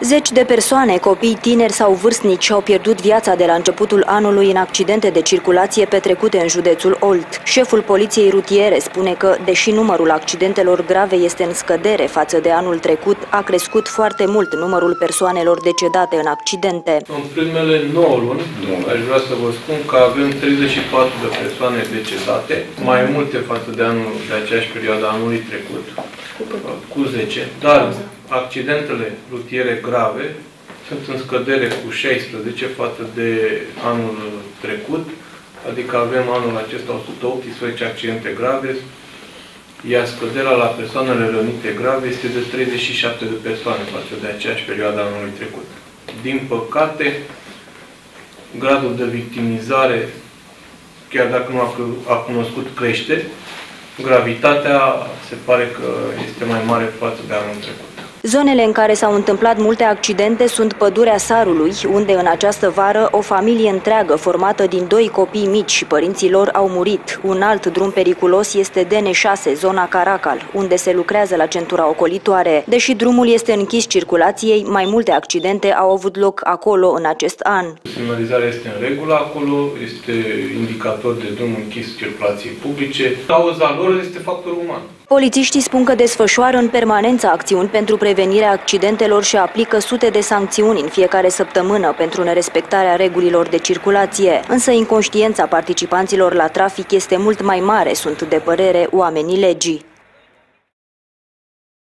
Zeci de persoane, copii, tineri sau vârstnici, au pierdut viața de la începutul anului în accidente de circulație petrecute în județul Olt. Șeful poliției rutiere spune că, deși numărul accidentelor grave este în scădere față de anul trecut, a crescut foarte mult numărul persoanelor decedate în accidente. În primele 9 luni, aș vrea să vă spun că avem 34 de persoane decedate, mai multe față de anul de aceeași perioadă anului trecut, cu 10, dar accidentele rutiere grave sunt în scădere cu 16 față de anul trecut, adică avem anul acesta 118 accidente grave, iar scăderea la persoanele rănite grave este de 37 de persoane față de aceeași perioadă anului trecut. Din păcate, gradul de victimizare, chiar dacă nu a, a cunoscut crește, gravitatea se pare că este mai mare față de anul trecut. Zonele în care s-au întâmplat multe accidente sunt pădurea Sarului, unde în această vară o familie întreagă formată din doi copii mici și părinții lor au murit. Un alt drum periculos este DN6, zona Caracal, unde se lucrează la centura ocolitoare. Deși drumul este închis circulației, mai multe accidente au avut loc acolo în acest an. Semnalizarea este în regulă acolo, este indicator de drum închis circulației publice. Cauza lor este factorul uman. Polițiștii spun că desfășoară în permanență acțiuni pentru prevenirea accidentelor și aplică sute de sancțiuni în fiecare săptămână pentru nerespectarea regulilor de circulație. Însă inconștiența participanților la trafic este mult mai mare, sunt de părere oamenii legii.